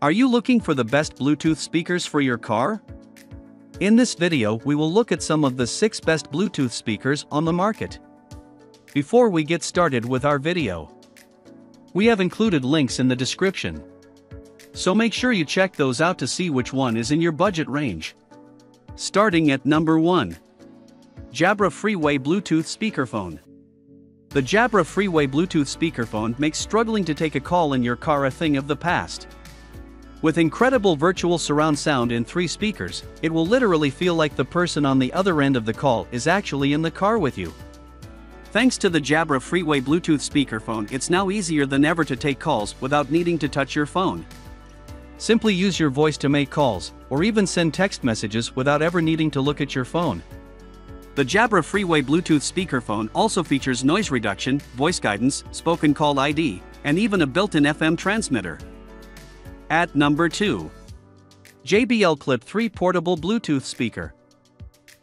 Are you looking for the best Bluetooth speakers for your car? In this video we will look at some of the 6 best Bluetooth speakers on the market. Before we get started with our video, we have included links in the description. So make sure you check those out to see which one is in your budget range. Starting at number 1. Jabra Freeway Bluetooth Speakerphone. The Jabra Freeway Bluetooth speakerphone makes struggling to take a call in your car a thing of the past. With incredible virtual surround sound in three speakers, it will literally feel like the person on the other end of the call is actually in the car with you. Thanks to the Jabra Freeway Bluetooth speakerphone, it's now easier than ever to take calls without needing to touch your phone. Simply use your voice to make calls, or even send text messages without ever needing to look at your phone. The Jabra Freeway Bluetooth speakerphone also features noise reduction, voice guidance, spoken call ID, and even a built-in FM transmitter. At number 2. JBL Clip 3 Portable Bluetooth Speaker.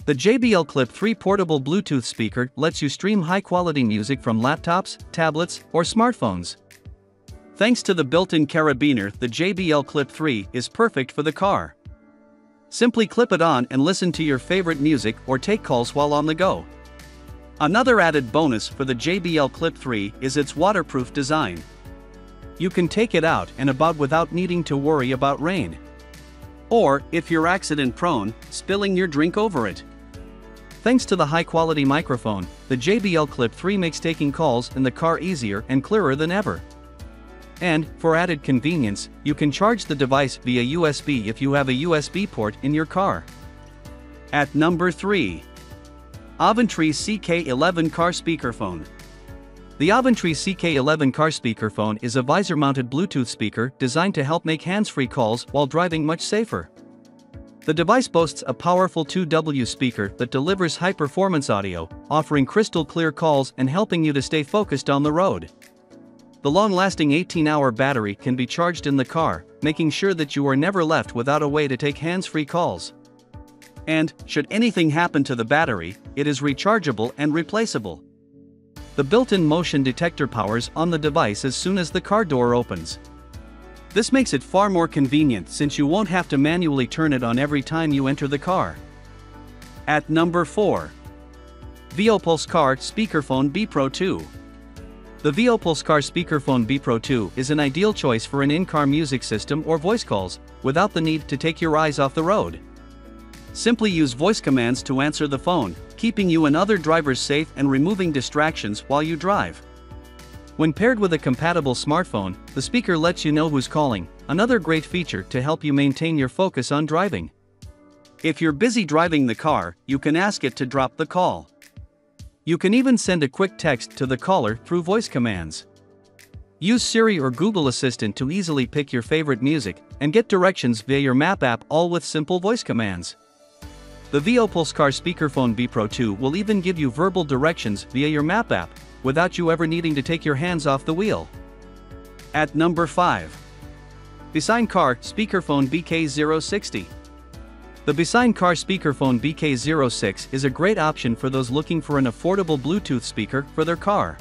The JBL Clip 3 portable Bluetooth speaker lets you stream high-quality music from laptops, tablets, or smartphones. Thanks to the built-in carabiner, the JBL Clip 3 is perfect for the car. Simply clip it on and listen to your favorite music or take calls while on the go. Another added bonus for the JBL Clip 3 is its waterproof design. You can take it out and about without needing to worry about rain. Or, if you're accident prone, spilling your drink over it. Thanks to the high quality microphone, the JBL Clip 3 makes taking calls in the car easier and clearer than ever. And, for added convenience, you can charge the device via USB if you have a USB port in your car. At number 3. Avantree CK11 Car Speakerphone. The Avantree CK11 car speakerphone is a visor-mounted Bluetooth speaker designed to help make hands-free calls while driving much safer. The device boasts a powerful 2W speaker that delivers high-performance audio, offering crystal clear calls and helping you to stay focused on the road. The long-lasting 18-hour battery can be charged in the car, making sure that you are never left without a way to take hands-free calls. And, should anything happen to the battery, it is rechargeable and replaceable. The built-in motion detector powers on the device as soon as the car door opens. This makes it far more convenient since you won't have to manually turn it on every time you enter the car. At number 4. VeoPulse Car Speakerphone B Pro 2. The VeoPulse Car Speakerphone B Pro 2 is an ideal choice for an in-car music system or voice calls, without the need to take your eyes off the road. Simply use voice commands to answer the phone, keeping you and other drivers safe and removing distractions while you drive. When paired with a compatible smartphone, the speaker lets you know who's calling, another great feature to help you maintain your focus on driving. If you're busy driving the car, you can ask it to drop the call. You can even send a quick text to the caller through voice commands. Use Siri or Google Assistant to easily pick your favorite music and get directions via your map app all with simple voice commands. The VeoPulse Car Speakerphone B Pro 2 will even give you verbal directions via your map app, without you ever needing to take your hands off the wheel. At number 5. Besign Car Speakerphone BK060. The Besign Car Speakerphone BK06 is a great option for those looking for an affordable Bluetooth speaker for their car.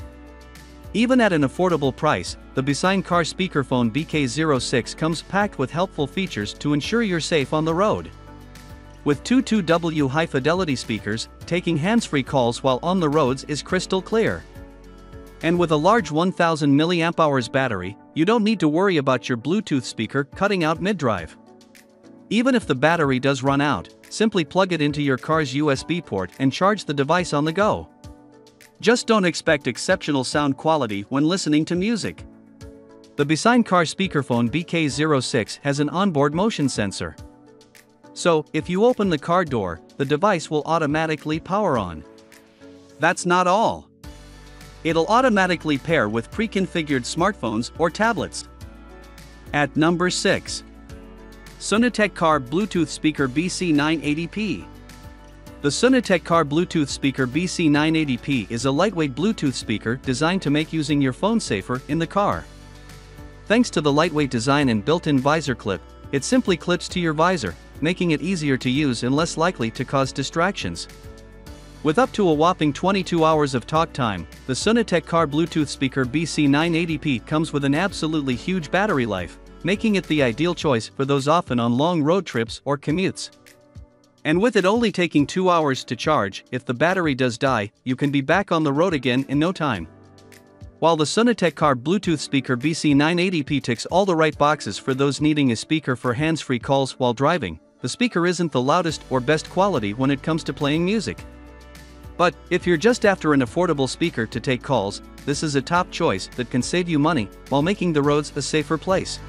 Even at an affordable price, the Besign Car Speakerphone BK06 comes packed with helpful features to ensure you're safe on the road. With two 2W high-fidelity speakers, taking hands-free calls while on the roads is crystal clear. And with a large 1000 mAh battery, you don't need to worry about your Bluetooth speaker cutting out mid-drive. Even if the battery does run out, simply plug it into your car's USB port and charge the device on the go. Just don't expect exceptional sound quality when listening to music. The Besign Car Speakerphone BK06 has an onboard motion sensor. So, if you open the car door, the device will automatically power on. That's not all. It'll automatically pair with pre-configured smartphones or tablets. At number 6. Sonotec Car Bluetooth Speaker BC980p. The Sonotec Car Bluetooth Speaker BC980p is a lightweight Bluetooth speaker designed to make using your phone safer in the car. Thanks to the lightweight design and built-in visor clip, it simply clips to your visor, making it easier to use and less likely to cause distractions. With up to a whopping 22 hours of talk time, the Sonotec Car Bluetooth speaker BC980p comes with an absolutely huge battery life, making it the ideal choice for those often on long road trips or commutes. And with it only taking 2 hours to charge, if the battery does die, you can be back on the road again in no time. While the Sonotec Car Bluetooth speaker BC980P ticks all the right boxes for those needing a speaker for hands-free calls while driving, the speaker isn't the loudest or best quality when it comes to playing music. But, if you're just after an affordable speaker to take calls, this is a top choice that can save you money while making the roads a safer place.